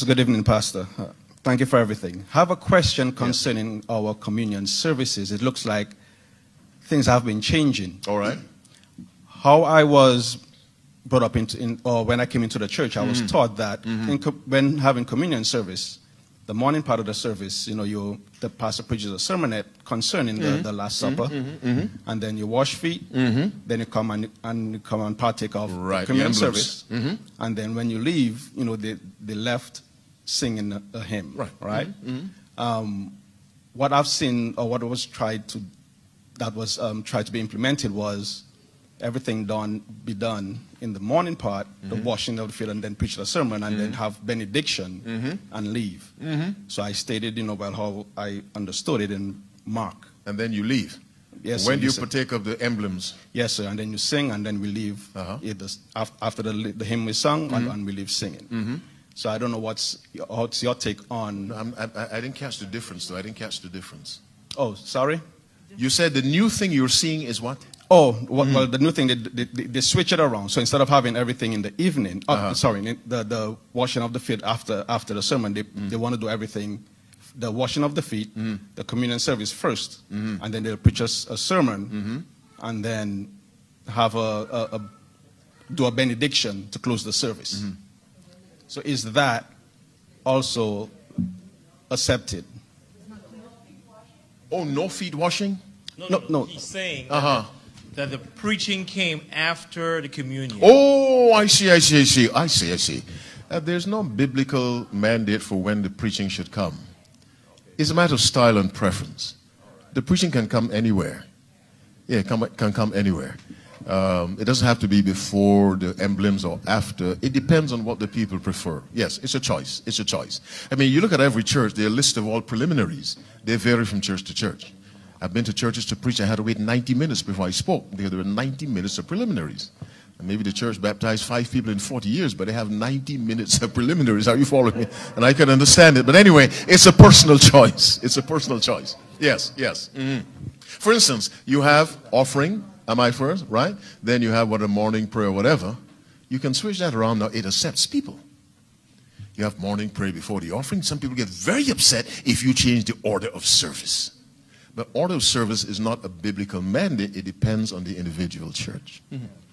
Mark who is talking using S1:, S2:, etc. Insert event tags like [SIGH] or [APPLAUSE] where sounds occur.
S1: Yes, good evening, Pastor. Uh, thank you for everything. I have a question concerning yes. our communion services. It looks like things have been changing.
S2: All right.
S1: How I was brought up into, in, or when I came into the church, I was mm -hmm. taught that mm -hmm. when having communion service, the morning part of the service, you know, you, the pastor preaches a sermonette concerning mm -hmm. the, mm-hmm. the, Last Supper, mm-hmm. Mm-hmm. and then you wash feet, then you come and, and you come and partake of
S2: right.
S1: the communion service, and then when you leave, you know, they, they left singing a, a hymn,
S2: right?
S1: Right. Um, what I've seen, or what was tried to, that was um, tried to be implemented was everything done be done in the morning part, mm -hmm. the mm-hmm. washing of the feet, and then preach the sermon, and mm -hmm. then mm-hmm. have benediction mm -hmm. and leave.
S2: Mm-hmm.
S1: So I stated, you know, well, how I understood it in Mark.
S2: And then you leave.
S1: Yes.
S2: When do you partake of the emblems?
S1: Yes, sir. And then you sing, and then we leave. Uh -huh. after the, the, hymn we sung, and, and, we leave singing. So I don't know what's what's your take on.
S2: No, I, I didn't catch the difference, though. I didn't catch the difference.
S1: Oh, sorry.
S2: You said the new thing you're seeing is what?
S1: Oh, well, mm. well the new thing, they, they, they, switch it around. So instead of having everything in the evening, uh, uh-huh. sorry, the, the washing of the feet after, after the sermon, they, mm. they want to do everything, the washing of the feet, mm. the communion service 1st
S2: mm-hmm.
S1: and then they'll preach a, a sermon,
S2: mm-hmm.
S1: and then have a, a, a, do a benediction to close the service.
S2: Mm-hmm.
S1: So is that also accepted?
S2: Oh, no feet washing?
S3: No, no, no. He's saying
S2: uh-huh
S3: that the preaching came after the communion.
S2: Oh, I see, I see, I see, I see, I see. Uh, there's no biblical mandate for when the preaching should come. It's a matter of style and preference. The preaching can come anywhere. Yeah, come, can come anywhere. Um, it doesn't have to be before the emblems or after. It depends on what the people prefer. Yes, it's a choice. It's a choice. I mean, you look at every church, their list of all preliminaries. They vary from church to church. I've been to churches to preach. I had to wait 90 minutes before I spoke because there were 90 minutes of preliminaries. And maybe the church baptized five people in 40 years, but they have 90 minutes of preliminaries. Are you following me? And I can understand it. But anyway, it's a personal [LAUGHS] choice. It's a personal choice. Yes, yes. Mm -hmm. For instance, you have offering, am I first, right? Then you have what a morning prayer, whatever. You can switch that around now. It accepts people. You have morning prayer before the offering. Some people get very upset if you change the order of service. But order of service is not a biblical mandate. It depends on the individual church.
S3: Mm -hmm.